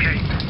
Okay.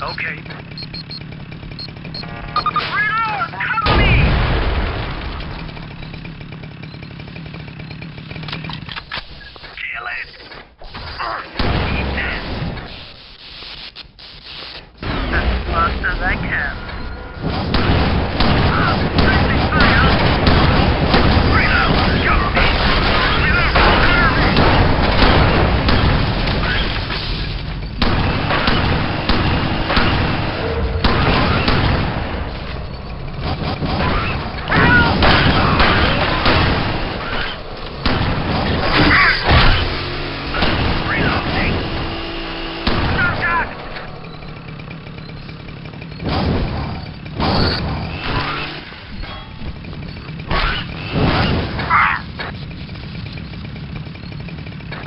Okay. Reload! Cover me! Kill it!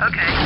Okay.